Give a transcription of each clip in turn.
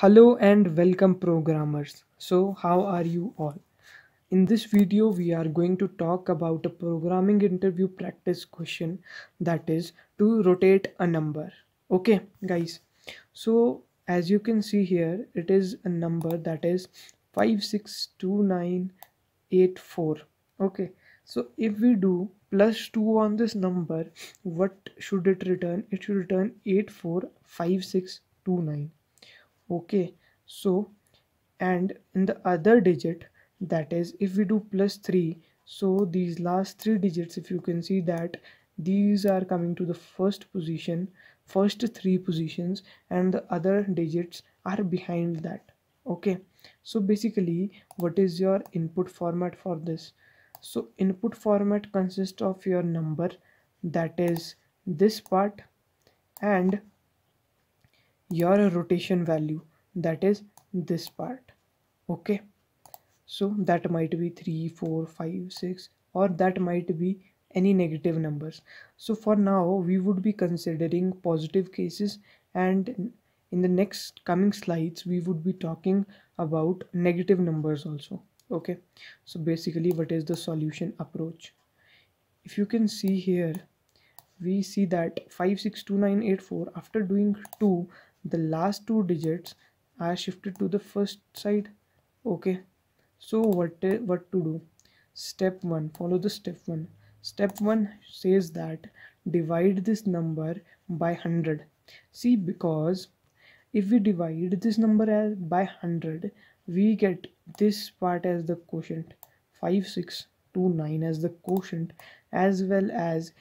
Hello and welcome programmers. So how are you all? In this video we are going to talk about a programming interview practice question that is to rotate a number. Okay guys. So as you can see here it is a number that is 562984. Okay. So if we do plus 2 on this number what should it return? It should return 845629 okay so and in the other digit that is if we do plus 3 so these last three digits if you can see that these are coming to the first position first three positions and the other digits are behind that. Okay so basically what is your input format for this? So input format consists of your number that is this part and your rotation value that is this part okay? So that might be 3 4 5 6 or that might be any negative numbers. So for now we would be considering positive cases and in the next coming slides we would be talking about negative numbers also okay? So basically what is the solution approach? If you can see here we see that 562984 after doing 2 the last two digits are shifted to the first side. Okay. So what what to do? Step 1 follow the step 1 step 1 says that divide this number by 100 see because if we divide this number as by 100 we get this part as the quotient 5629 as the quotient as well as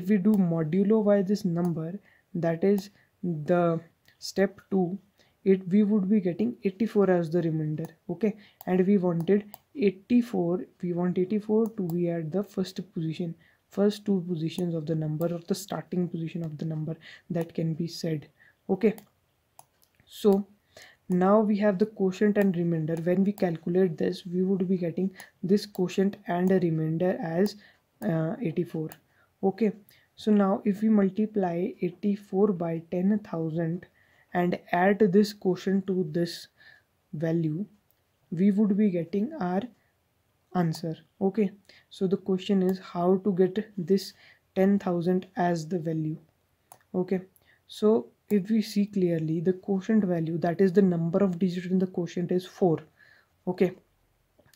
if we do modulo by this number that is the step 2 it we would be getting 84 as the remainder okay? And we wanted 84 we want 84 to be at the first position. First two positions of the number or the starting position of the number that can be said okay? So now we have the quotient and remainder. When we calculate this we would be getting this quotient and a remainder as uh, 84 okay? So now if we multiply 84 by 10,000 and add this quotient to this value we would be getting our answer. Okay. So the question is how to get this 10,000 as the value. Okay. So if we see clearly the quotient value that is the number of digits in the quotient is 4 okay.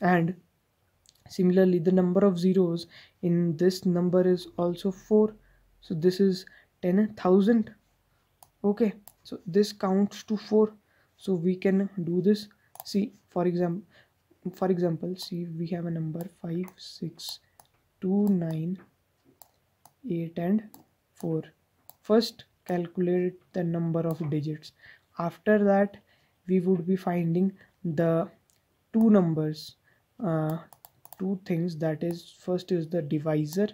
And similarly the number of zeros in this number is also 4 so this is 10,000 okay so this counts to 4 so we can do this. See for example for example see we have a number 5 6 2 9 8 and 4 first calculate the number of digits. After that we would be finding the two numbers uh, two things. That is first is the divisor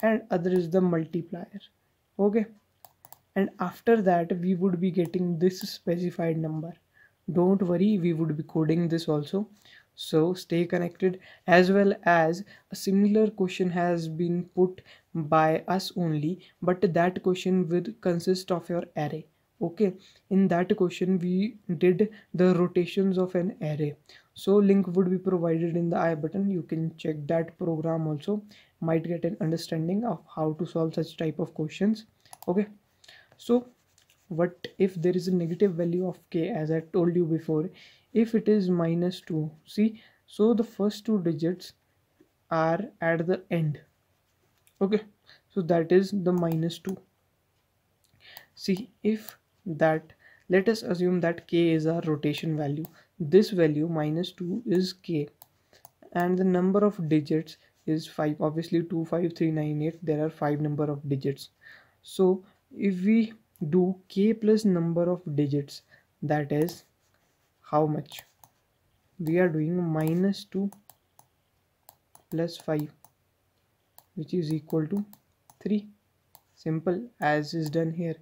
and other is the multiplier. Okay and after that we would be getting this specified number. Don't worry we would be coding this also. So stay connected. As well as a similar question has been put by us only but that question would consist of your array. Okay? In that question we did the rotations of an array. So link would be provided in the i button. You can check that program also. Might get an understanding of how to solve such type of questions. Okay so what if there is a negative value of k as i told you before if it is minus 2 see so the first two digits are at the end. Okay so that is the minus 2 see if that let us assume that k is our rotation value. This value minus 2 is k. And the number of digits is 5 obviously 2 5 3 9 8 there are 5 number of digits. So if we do k plus number of digits that is how much? We are doing minus 2 plus 5 which is equal to 3 simple as is done here.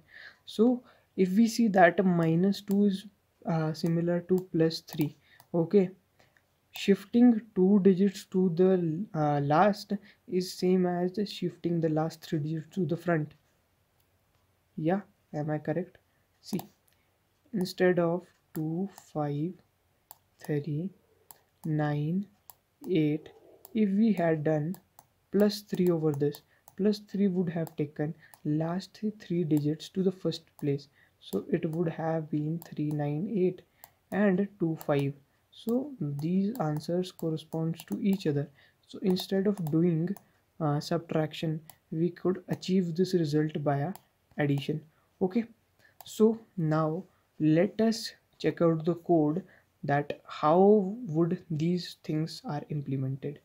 So if we see that minus 2 is uh, similar to plus 3 okay? Shifting two digits to the uh, last is same as shifting the last three digits to the front yeah am i correct? See instead of 2 5 3 9 8 if we had done plus 3 over this plus 3 would have taken last three digits to the first place. So it would have been 398 and 25 so these answers corresponds to each other. So instead of doing uh, subtraction we could achieve this result by addition. Okay. So now let us check out the code that how would these things are implemented.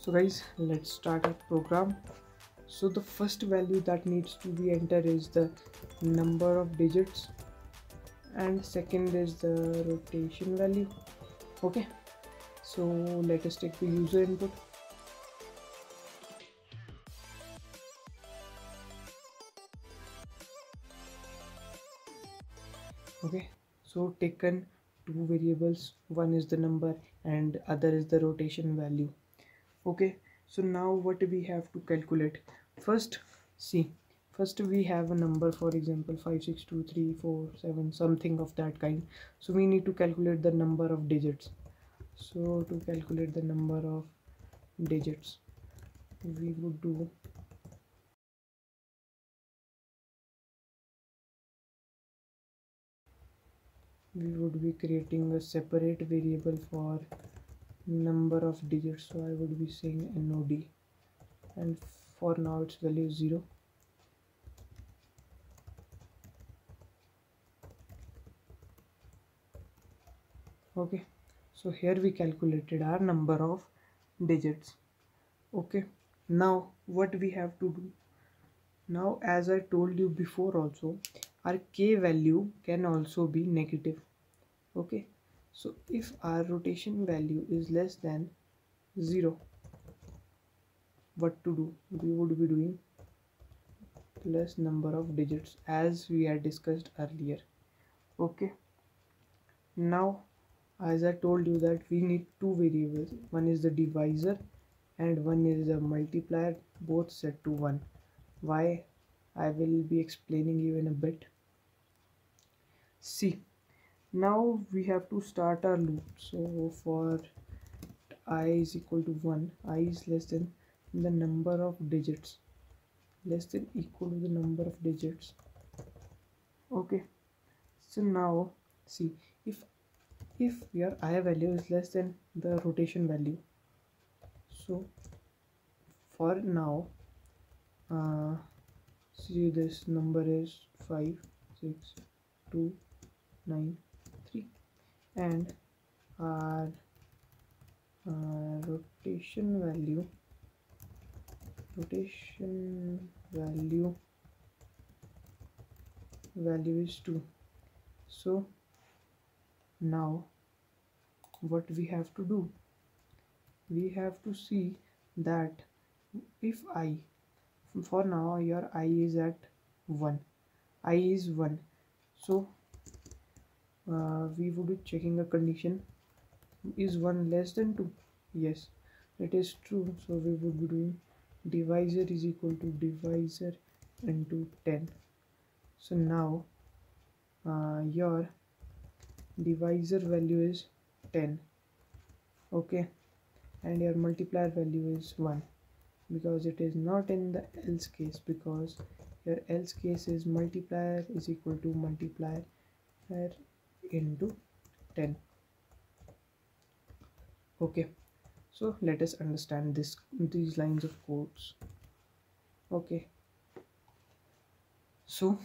So guys let's start our program. So the first value that needs to be entered is the number of digits and second is the rotation value. Okay so let us take the user input. Okay so taken two variables. One is the number and other is the rotation value. Okay so now what we have to calculate? First see first we have a number for example 5 6 2 3 4 7 something of that kind. So we need to calculate the number of digits so to calculate the number of digits we would do we would be creating a separate variable for number of digits. So I would be saying NOD and for now its value is 0 okay so here we calculated our number of digits. Okay. Now what we have to do? Now as I told you before also our k value can also be negative. Okay. So if our rotation value is less than 0 what to do? We would be doing plus number of digits as we had discussed earlier. Okay. Now as I told you that we need two variables. One is the divisor and one is the multiplier both set to 1 why? I will be explaining you in a bit. See now we have to start our loop. So for i is equal to 1 i is less than the number of digits. Less than equal to the number of digits. Okay. So now see if your i value is less than the rotation value. So for now uh, see this number is 5 6 2 9 3 and our uh, rotation value rotation value value is 2 so now what we have to do? We have to see that if i for now your i is at 1 i is 1 so uh, we would be checking a condition. Is 1 less than 2 yes it is true. So we would be doing divisor is equal to divisor into 10 so now uh, your divisor value is 10 okay? And your multiplier value is 1 because it is not in the else case because your else case is multiplier is equal to multiplier into 10 okay? So let us understand this these lines of codes okay? So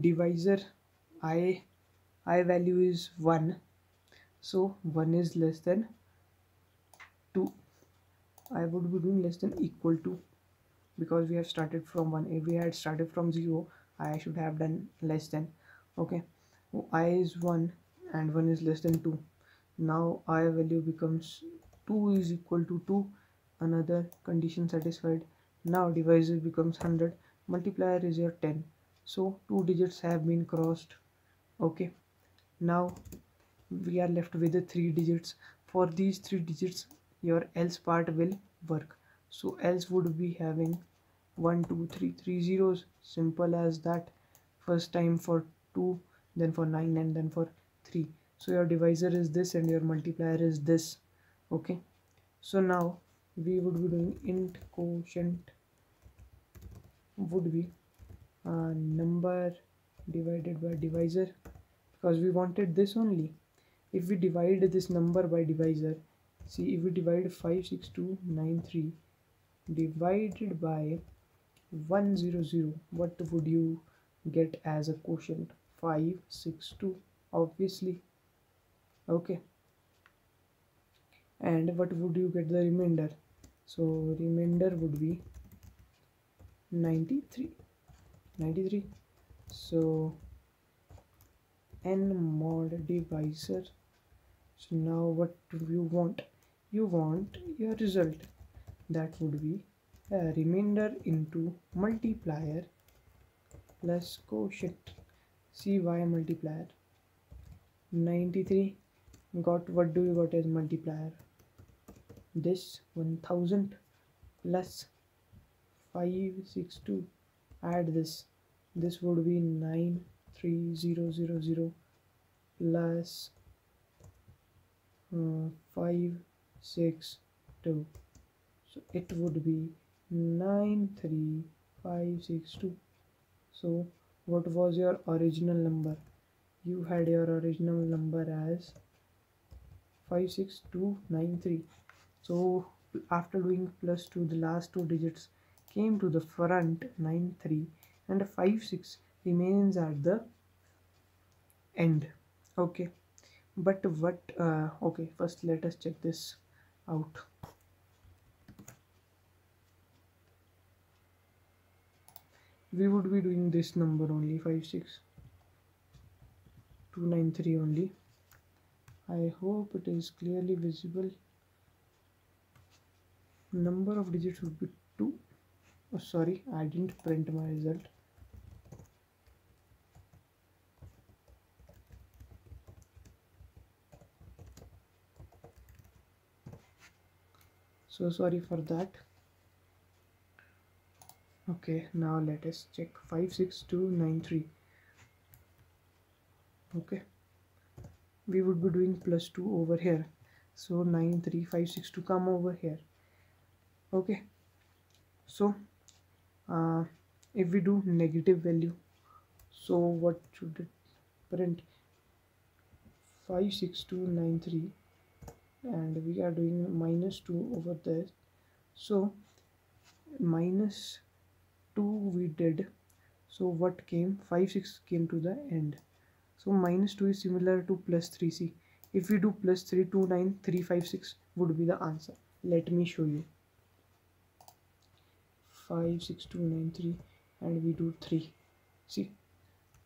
divisor i i value is 1 so 1 is less than 2 i would be doing less than equal to. Because we have started from 1 if we had started from 0 i should have done less than. Okay. I is 1 and 1 is less than 2 now i value becomes 2 is equal to 2 another condition satisfied. Now divisor becomes 100 multiplier is your 10 so two digits have been crossed. Okay now we are left with the three digits. For these three digits your else part will work. So else would be having 1 2 3 3 zeros. Simple as that. First time for 2 then for 9 and then for 3 so your divisor is this and your multiplier is this. Okay? So now we would be doing int quotient would be uh, number divided by divisor because we wanted this only. If we divide this number by divisor see if we divide 56293 divided by 100 what would you get as a quotient? 562 obviously. Okay. And what would you get the remainder? So remainder would be 93 93 so n mod divisor. So now what do you want? You want your result. That would be a remainder into multiplier plus quotient. Why multiplier. 93 got what do you got as multiplier? This 1000 plus 562 add this. This would be 93000 plus uh, 562 so it would be 93562 so what was your original number? You had your original number as 56293 so after doing plus 2 the last two digits came to the front 93 and 56 remains at the end. Okay. But what uh, okay first let us check this out. We would be doing this number only 56293 only. I hope it is clearly visible. Number of digits would be 2 oh, sorry I didn't print my result so sorry for that. Okay now let us check 56293 okay. We would be doing plus 2 over here. So 93562 come over here. Okay. So uh, if we do negative value so what should it print? 56293 and we are doing minus 2 over there. So minus 2 we did. So what came? 5 6 came to the end. So minus 2 is similar to plus 3c if we do plus 3 2 9 3 5 6 would be the answer. Let me show you. 5 6 2 9 3 and we do 3 see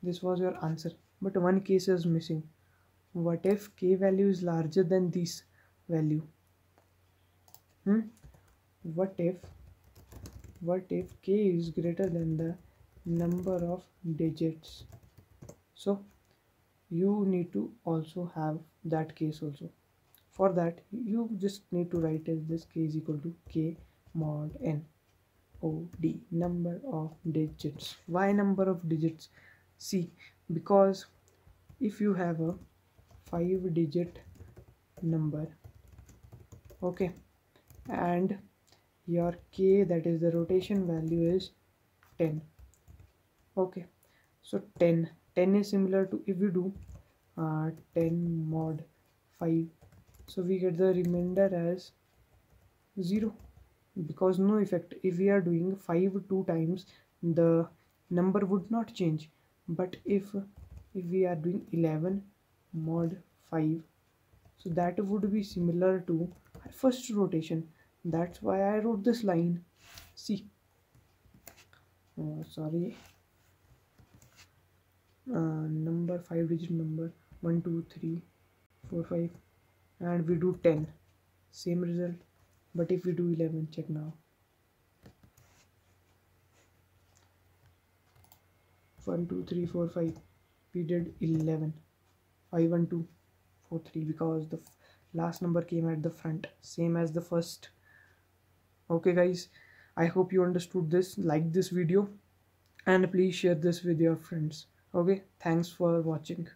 this was your answer. But one case is missing. What if k value is larger than this value. Hmm? What if what if k is greater than the number of digits? So you need to also have that case also. For that you just need to write as this k is equal to k mod n OD number of digits. Why number of digits? See because if you have a five digit number okay. And your k that is the rotation value is 10 okay. So 10 10 is similar to if we do uh, 10 mod 5 so we get the remainder as 0 because no effect. If we are doing 5 two times the number would not change. But if if we are doing 11 mod 5 so that would be similar to first rotation. That's why I wrote this line. See. Oh, sorry. Uh, number 5 digit number. 1 2 3 4 5 and we do 10 same result. But if we do 11 check now. One two three four five. We did 11 5 1 2 4 3 because the last number came at the front same as the first. Okay guys i hope you understood this like this video and please share this with your friends. Okay thanks for watching